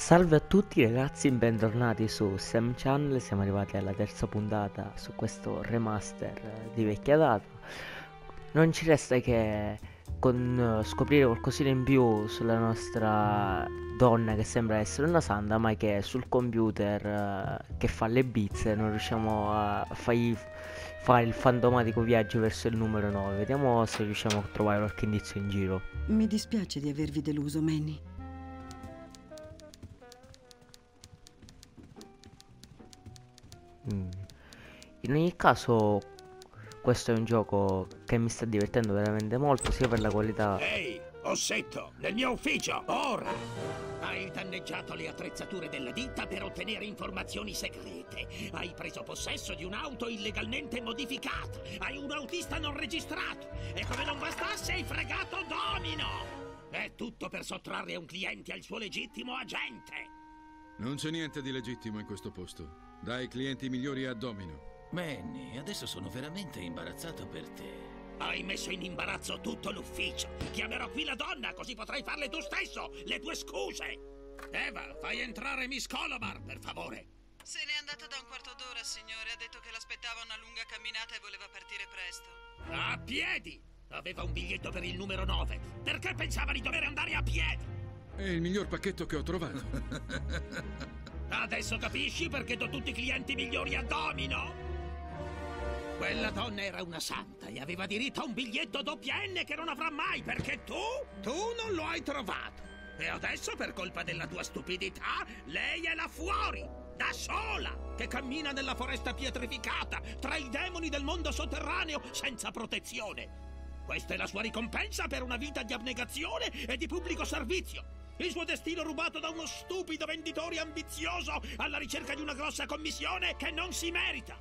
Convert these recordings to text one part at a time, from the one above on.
Salve a tutti ragazzi, bentornati su Sam Channel, siamo arrivati alla terza puntata su questo remaster di vecchia data. Non ci resta che con, uh, scoprire qualcosina in più sulla nostra donna che sembra essere una santa, ma che sul computer uh, che fa le bizze non riusciamo a fai, fare il fantomatico viaggio verso il numero 9. Vediamo se riusciamo a trovare qualche indizio in giro. Mi dispiace di avervi deluso, Manny. Mm. In ogni caso, questo è un gioco che mi sta divertendo veramente molto, sia per la qualità. Ehi, Ossetto, nel mio ufficio, ora! Hai danneggiato le attrezzature della ditta per ottenere informazioni segrete. Hai preso possesso di un'auto illegalmente modificata. Hai un autista non registrato. E come non bastasse, hai fregato Domino! È tutto per sottrarre un cliente al suo legittimo agente. Non c'è niente di legittimo in questo posto. Dai clienti migliori a Domino. Manny, adesso sono veramente imbarazzato per te. Hai messo in imbarazzo tutto l'ufficio. Chiamerò qui la donna, così potrai farle tu stesso le tue scuse. Eva, fai entrare Miss Colomar, per favore. Se n'è andata da un quarto d'ora, signore. Ha detto che l'aspettava una lunga camminata e voleva partire presto. A piedi! Aveva un biglietto per il numero 9. Perché pensava di dover andare a piedi? È il miglior pacchetto che ho trovato. Adesso capisci perché do tutti i clienti migliori a Domino? Quella donna era una santa e aveva diritto a un biglietto doppia N che non avrà mai perché tu, tu non lo hai trovato. E adesso per colpa della tua stupidità, lei è là fuori, da sola, che cammina nella foresta pietrificata, tra i demoni del mondo sotterraneo, senza protezione. Questa è la sua ricompensa per una vita di abnegazione e di pubblico servizio. Il suo destino rubato da uno stupido venditore ambizioso alla ricerca di una grossa commissione che non si merita.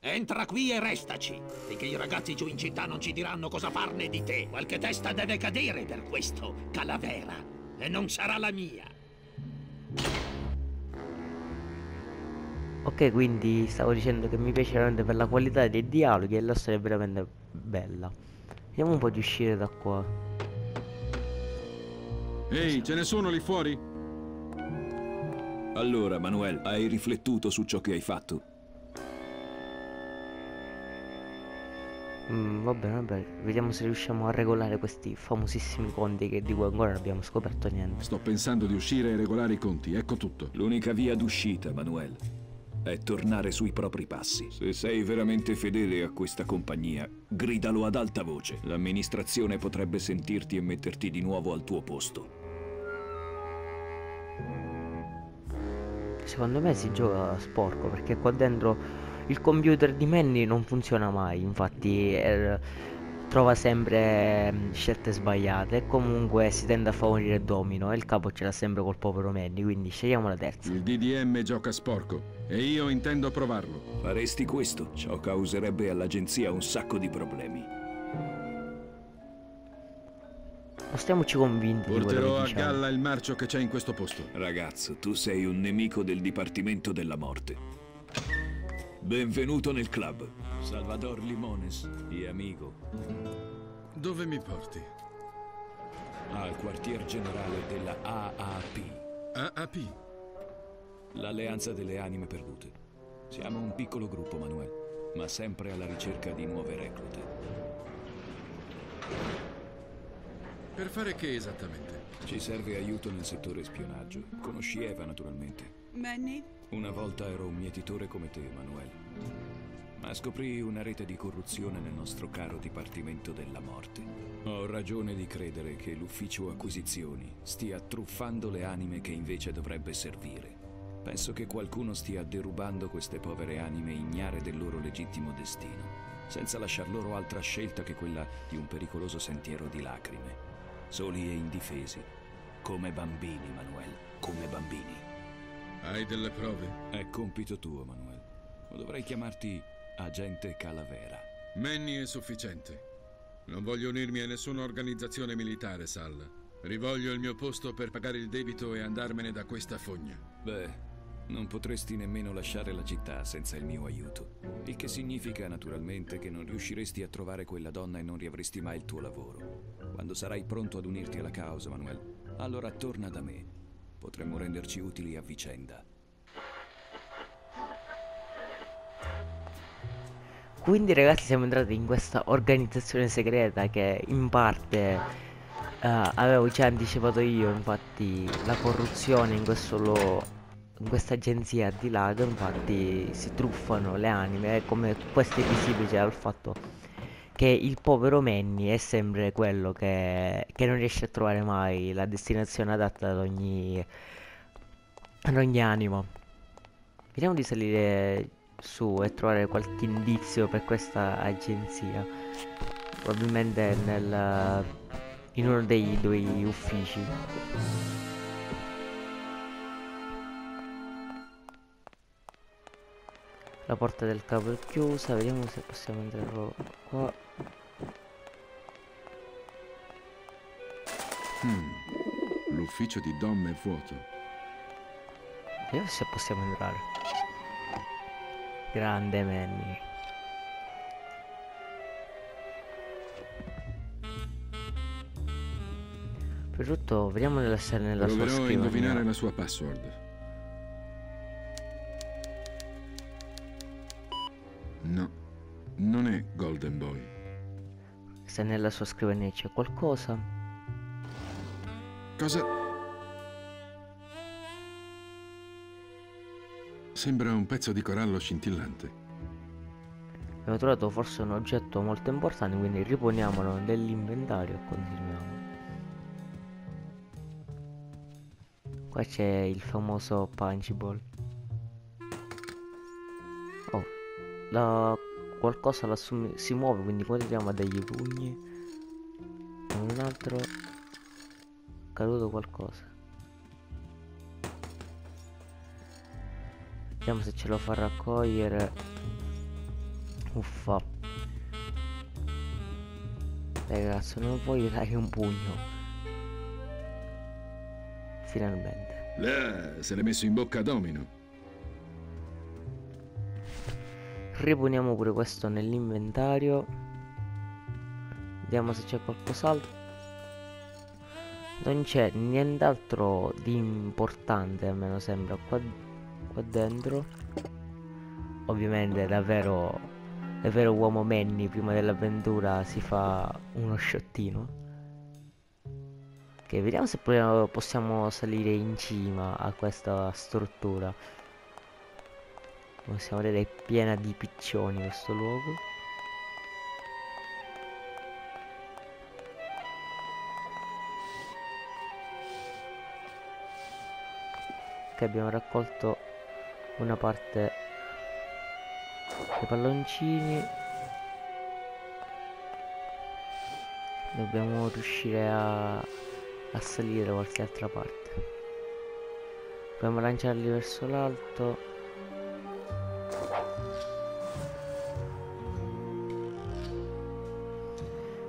Entra qui e restaci, finché i ragazzi giù in città non ci diranno cosa farne di te. Qualche testa deve cadere per questo, Calavera. E non sarà la mia. Ok, quindi stavo dicendo che mi piace veramente per la qualità dei dialoghi e la storia è veramente bella. Vediamo un po' di uscire da qua. Ehi, ce ne sono lì fuori? Allora, Manuel, hai riflettuto su ciò che hai fatto? Mm, va bene, va bene. Vediamo se riusciamo a regolare questi famosissimi conti che di cui ancora non abbiamo scoperto niente. Sto pensando di uscire e regolare i conti, ecco tutto. L'unica via d'uscita, Manuel, è tornare sui propri passi. Se sei veramente fedele a questa compagnia, gridalo ad alta voce. L'amministrazione potrebbe sentirti e metterti di nuovo al tuo posto. Secondo me si gioca sporco perché qua dentro il computer di Manny non funziona mai, infatti eh, trova sempre mm, scelte sbagliate e comunque si tende a favorire Domino e il capo ce l'ha sempre col povero Manny, quindi scegliamo la terza. Il DDM gioca sporco e io intendo provarlo. Faresti questo? Ciò causerebbe all'agenzia un sacco di problemi. Mostriamoci convinti di quello Porterò a diciamo. galla il marcio che c'è in questo posto. Ragazzo, tu sei un nemico del Dipartimento della Morte. Benvenuto nel club. Salvador Limones, y amigo. Dove mi porti? Al quartier generale della AAP, AAP. l'Alleanza delle Anime Perdute. Siamo un piccolo gruppo, Manuel, ma sempre alla ricerca di nuove reclute. Per fare che esattamente? Ci serve aiuto nel settore spionaggio. Conosci Eva, naturalmente. Manny? Una volta ero un mietitore come te, Manuel. Ma scoprì una rete di corruzione nel nostro caro Dipartimento della Morte. Ho ragione di credere che l'ufficio acquisizioni stia truffando le anime che invece dovrebbe servire. Penso che qualcuno stia derubando queste povere anime ignare del loro legittimo destino, senza lasciar loro altra scelta che quella di un pericoloso sentiero di lacrime. Soli e indifesi, come bambini, Manuel, come bambini. Hai delle prove? È compito tuo, Manuel. O dovrei chiamarti agente Calavera. Manny è sufficiente. Non voglio unirmi a nessuna organizzazione militare, Sal. Rivoglio il mio posto per pagare il debito e andarmene da questa fogna. Beh, non potresti nemmeno lasciare la città senza il mio aiuto. Il che significa, naturalmente, che non riusciresti a trovare quella donna e non riavresti mai il tuo lavoro. Quando sarai pronto ad unirti alla causa, Manuel, allora torna da me Potremmo renderci utili a vicenda. Quindi ragazzi siamo entrati in questa organizzazione segreta che in parte uh, avevo già anticipato io, infatti la corruzione in questo lo, questa agenzia di lago infatti si truffano le anime come questo è visibile dal fatto che il povero Manny è sempre quello che, che non riesce a trovare mai la destinazione adatta ad ogni, ad ogni anima. Vediamo di salire su e trovare qualche indizio per questa agenzia. Probabilmente nel, in uno dei due uffici. La porta del capo è chiusa, vediamo se possiamo entrare qua. Hmm. L'ufficio di Dom è vuoto. Vediamo se possiamo entrare. Grande Manny. Per tutto, vediamo nella, nella sua Proverò a scrivania. indovinare la sua password. Se nella sua scrivania c'è qualcosa. Cosa? Sembra un pezzo di corallo scintillante. Abbiamo trovato forse un oggetto molto importante, quindi riponiamolo nell'inventario e continuiamo. Qua c'è il famoso punchable. Oh, la... qualcosa la sum- si muove, quindi continuiamo a dargli pugni. Un altro... caduto qualcosa. Vediamo se ce lo fa raccogliere. Uffa. Dai ragazzo, non voglio dare un pugno. Finalmente. Là, se l'è messo in bocca a Domino. Riponiamo pure questo nell'inventario. Vediamo se c'è qualcos'altro. Non c'è nient'altro di importante, almeno sembra, qua, qua dentro. Ovviamente davvero, davvero uomo Manny prima dell'avventura si fa uno sciottino. Ok, vediamo se possiamo salire in cima a questa struttura. Possiamo vedere è piena di piccioni questo luogo. Ok, abbiamo raccolto una parte dei palloncini. Dobbiamo riuscire a, a salire da qualche altra parte. Dobbiamo lanciarli verso l'alto.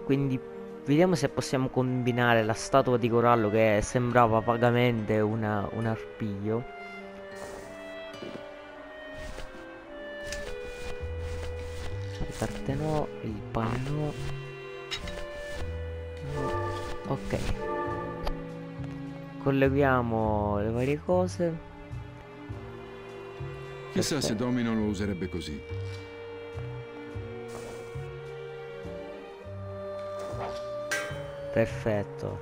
Quindi vediamo se possiamo combinare la statua di corallo che sembrava vagamente una, un arpiglio. Le carte no, il pane no. Ok. Colleghiamo le varie cose. Chissà se. Domino lo userebbe così. Perfetto.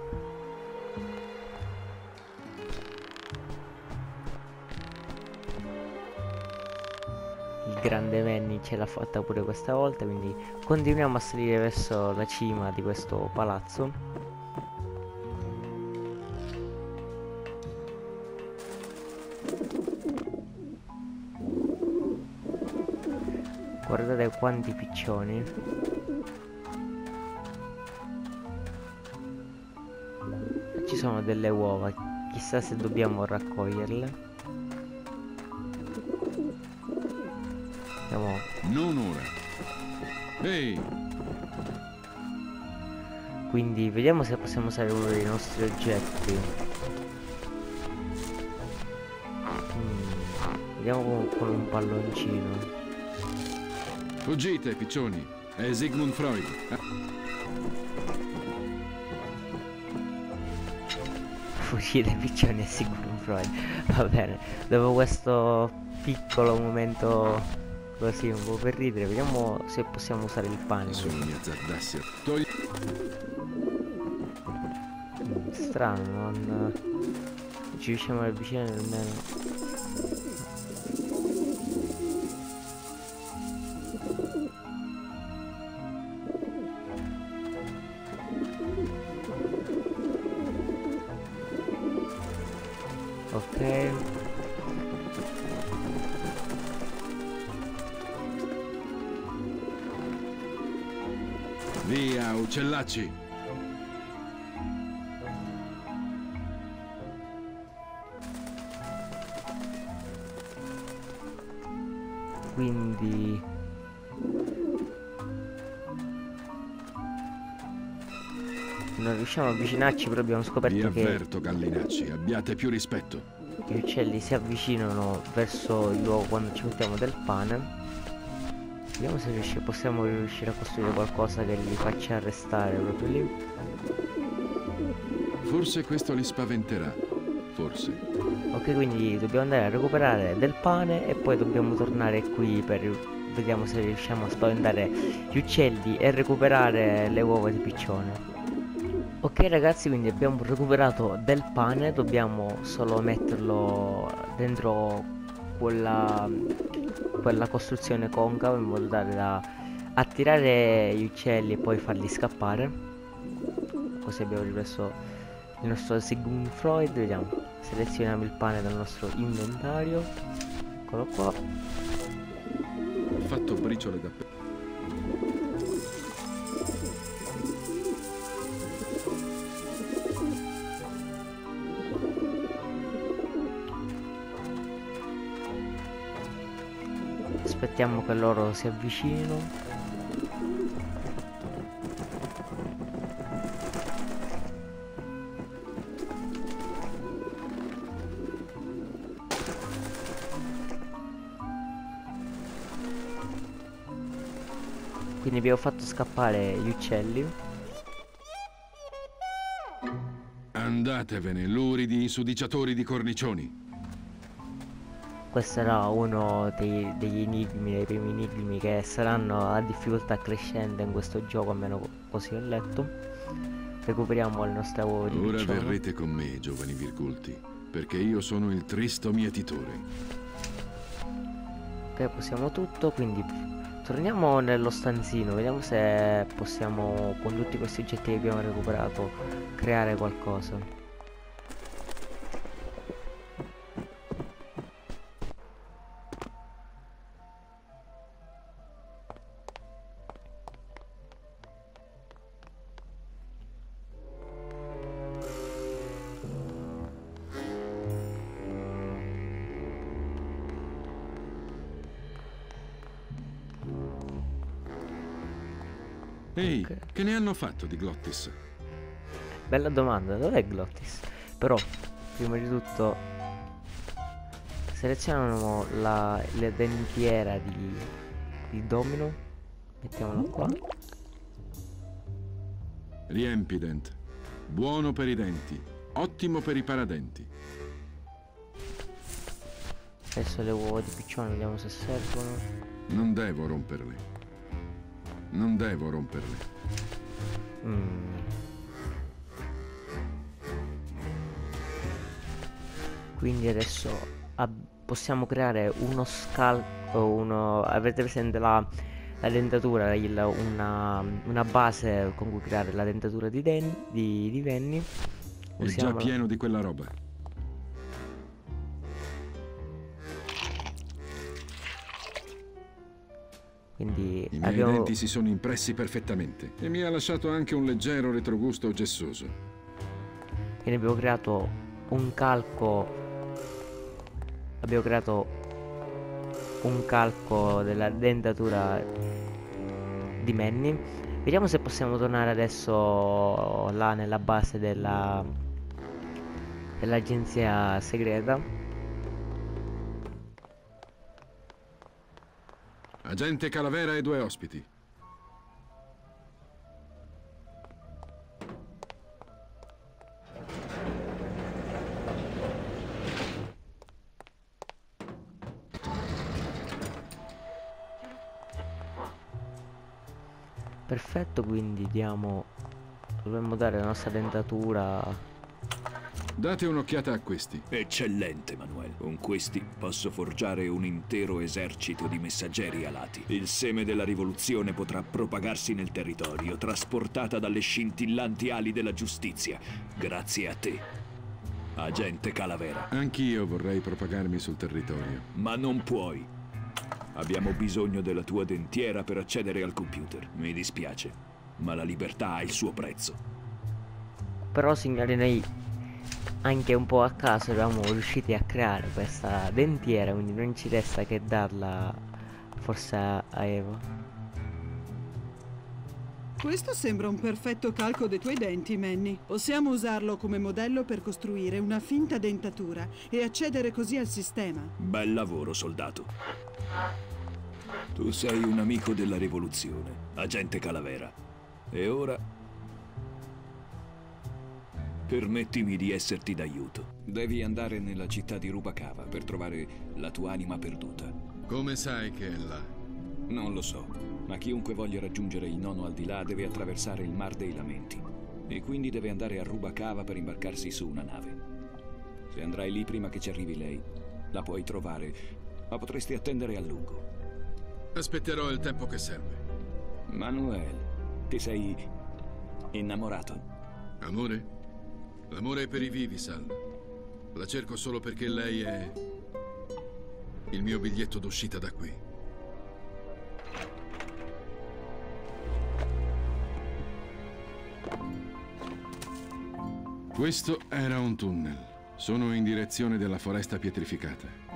Il grande Manny ce l'ha fatta pure questa volta, quindi continuiamo a salire verso la cima di questo palazzo. Guardate quanti piccioni. Ci sono delle uova, chissà se dobbiamo raccoglierle. Andiamo. Non ora. Ehi, Quindi vediamo se possiamo usare uno dei nostri oggetti. Mm, Vediamo con, un palloncino. fuggite, piccioni. È Sigmund Freud. Ah, fucile piccioni e Sigmund Freud. Va bene, dopo questo piccolo momento così un po' per ridere, vediamo se possiamo usare il pane. Strano, non ci riusciamo a avvicinare nemmeno. Uccellacci! Quindi non riusciamo a avvicinarci, però abbiamo Vi scoperto che avverto, gallinacci, abbiate più rispetto. gli uccelli si avvicinano verso il luogo quando ci mettiamo del pane. Vediamo se riusci- possiamo riuscire a costruire qualcosa che li faccia arrestare proprio lì. Forse questo li spaventerà. Forse. Ok, quindi dobbiamo andare a recuperare del pane e poi dobbiamo tornare qui per vediamo se riusciamo a spaventare gli uccelli e recuperare le uova di piccione. Ok ragazzi, quindi abbiamo recuperato del pane, dobbiamo solo metterlo dentro quella, quella costruzione concava in modo tale da attirare gli uccelli e poi farli scappare. Così abbiamo ripreso il nostro Sigmund Freud, vediamo, selezioniamo il pane dal nostro inventario. Eccolo qua. Ho fatto briciole da... Aspettiamo che loro si avvicinino. Quindi abbiamo fatto scappare gli uccelli. Andatevene, luridi insudiciatori di cornicioni. Questo era uno dei- degli enigmi, dei primi enigmi che saranno a difficoltà crescente in questo gioco, almeno co- così ho letto. Recuperiamo nostre uova di Ora verrete con me, giovani virgulti, perché io sono il tristo mietitore. Ok, possiamo tutto, quindi torniamo nello stanzino, vediamo se possiamo con tutti questi oggetti che abbiamo recuperato creare qualcosa. Ehi, Ok. che ne hanno fatto di Glottis? Bella domanda, dov'è Glottis? Però, prima di tutto, selezioniamo la, la dentiera di, di Domino, mettiamola qua. Riempident. Buono per i denti. Ottimo per i paradenti. Adesso le uova di piccione, vediamo se servono. Non devo romperle. Non devo romperle. Mm. Quindi adesso possiamo creare uno scalco, uno... avete presente la, la dentatura, il- una, una base con cui creare la dentatura di, Den- di, di Venny. È già Usiamola. pieno di quella roba. Quindi I miei abbiamo... denti si sono impressi perfettamente e mi ha lasciato anche un leggero retrogusto gessoso. Quindi abbiamo creato un calco. Abbiamo creato un calco della dentatura di Manny. Vediamo se possiamo tornare adesso là nella base della dell'agenzia segreta. Agente Calavera e due ospiti. Perfetto, quindi diamo... Dovremmo dare la nostra dentatura Date un'occhiata a questi. Eccellente, Manuel. Con questi posso forgiare un intero esercito di messaggeri alati. Il seme della rivoluzione potrà propagarsi nel territorio, trasportata dalle scintillanti ali della giustizia. Grazie a te, agente Calavera. Anch'io vorrei propagarmi sul territorio. Ma non puoi. Abbiamo bisogno della tua dentiera per accedere al computer. Mi dispiace, ma la libertà ha il suo prezzo. Però signori noi anche un po' a caso eravamo riusciti a creare questa dentiera, quindi non ci resta che darla forse a, a Eva. Questo sembra un perfetto calco dei tuoi denti, Manny. Possiamo usarlo come modello per costruire una finta dentatura e accedere così al sistema. Bel lavoro, soldato. Tu sei un amico della rivoluzione, agente Calavera. E ora... Permettimi di esserti d'aiuto. Devi andare nella città di Rubacava per trovare la tua anima perduta. Come sai che è là? Non lo so, ma chiunque voglia raggiungere il nono al di là deve attraversare il Mar dei Lamenti. E quindi deve andare a Rubacava per imbarcarsi su una nave. Se andrai lì prima che ci arrivi lei, la puoi trovare, ma potresti attendere a lungo. Aspetterò il tempo che serve. Manuel, ti sei innamorato? Amore? L'amore è per i vivi, Sal. La cerco solo perché lei è il mio biglietto d'uscita da qui. Questo era un tunnel. Sono in direzione della foresta pietrificata.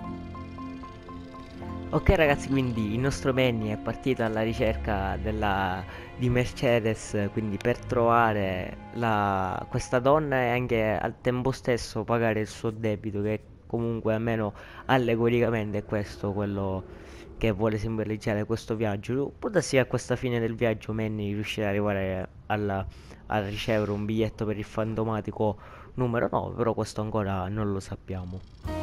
Ok ragazzi, quindi il nostro Manny è partito alla ricerca della, di Mercedes, quindi per trovare la, questa donna e anche al tempo stesso pagare il suo debito, che comunque almeno allegoricamente è questo quello che vuole simboleggiare questo viaggio. Può che a questa fine del viaggio Manny riuscirà ad arrivare alla, a ricevere un biglietto per il fantomatico numero 9, però questo ancora non lo sappiamo.